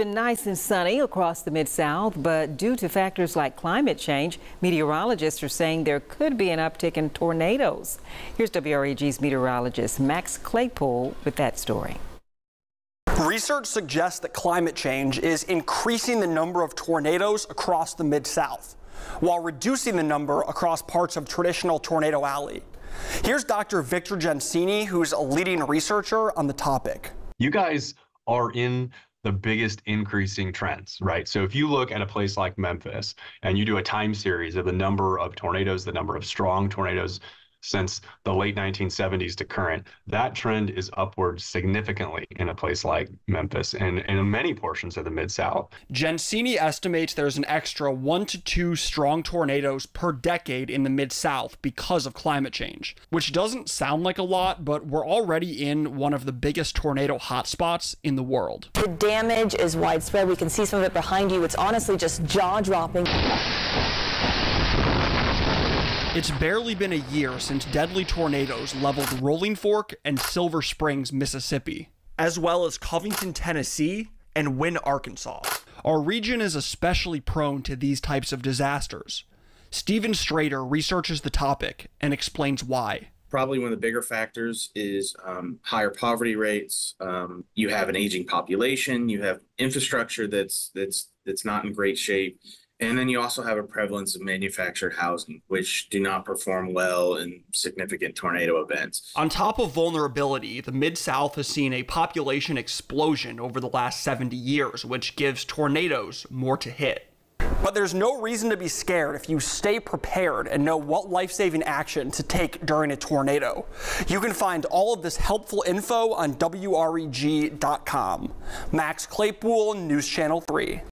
been nice and sunny across the Mid-South, but due to factors like climate change, meteorologists are saying there could be an uptick in tornadoes. Here's WREG's meteorologist Max Claypool with that story. Research suggests that climate change is increasing the number of tornadoes across the Mid-South, while reducing the number across parts of traditional Tornado Alley. Here's Dr. Victor Gensini, who's a leading researcher on the topic. You guys are in the biggest increasing trends, right? So if you look at a place like Memphis and you do a time series of the number of tornadoes, the number of strong tornadoes since the late 1970s to current, that trend is upward significantly in a place like Memphis and, and in many portions of the Mid South. Gensini estimates there's an extra one to two strong tornadoes per decade in the Mid South because of climate change, which doesn't sound like a lot, but we're already in one of the biggest tornado hotspots in the world. The damage is widespread. We can see some of it behind you. It's honestly just jaw dropping. It's barely been a year since deadly tornadoes leveled Rolling Fork and Silver Springs, Mississippi, as well as Covington, Tennessee, and Wynne, Arkansas. Our region is especially prone to these types of disasters. Stephen Strader researches the topic and explains why. Probably one of the bigger factors is um, higher poverty rates. Um, you have an aging population. You have infrastructure that's that's that's not in great shape. And then you also have a prevalence of manufactured housing, which do not perform well in significant tornado events. On top of vulnerability, the Mid South has seen a population explosion over the last 70 years, which gives tornadoes more to hit. But there's no reason to be scared if you stay prepared and know what life saving action to take during a tornado. You can find all of this helpful info on WREG.com. Max Claypool, News Channel 3.